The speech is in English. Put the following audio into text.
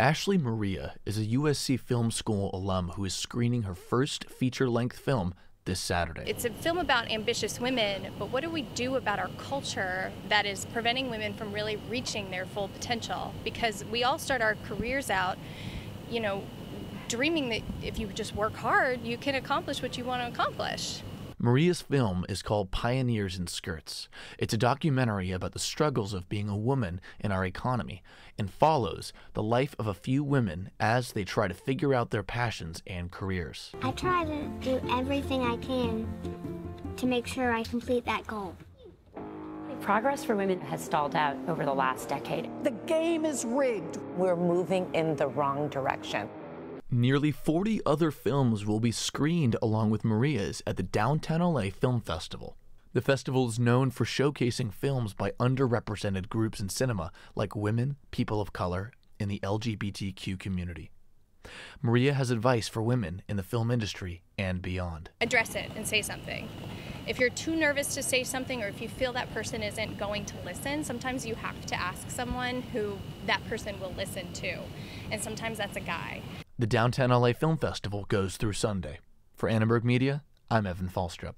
Ashley Maria is a USC Film School alum who is screening her first feature length film this Saturday. It's a film about ambitious women, but what do we do about our culture that is preventing women from really reaching their full potential? Because we all start our careers out, you know, dreaming that if you just work hard, you can accomplish what you want to accomplish. Maria's film is called Pioneers in Skirts. It's a documentary about the struggles of being a woman in our economy and follows the life of a few women as they try to figure out their passions and careers. I try to do everything I can to make sure I complete that goal. Progress for women has stalled out over the last decade. The game is rigged. We're moving in the wrong direction. Nearly 40 other films will be screened along with Maria's at the Downtown LA Film Festival. The festival is known for showcasing films by underrepresented groups in cinema like women, people of color, and the LGBTQ community. Maria has advice for women in the film industry and beyond. Address it and say something. If you're too nervous to say something or if you feel that person isn't going to listen, sometimes you have to ask someone who that person will listen to. And sometimes that's a guy. The Downtown LA Film Festival goes through Sunday. For Annenberg Media, I'm Evan Falstrup.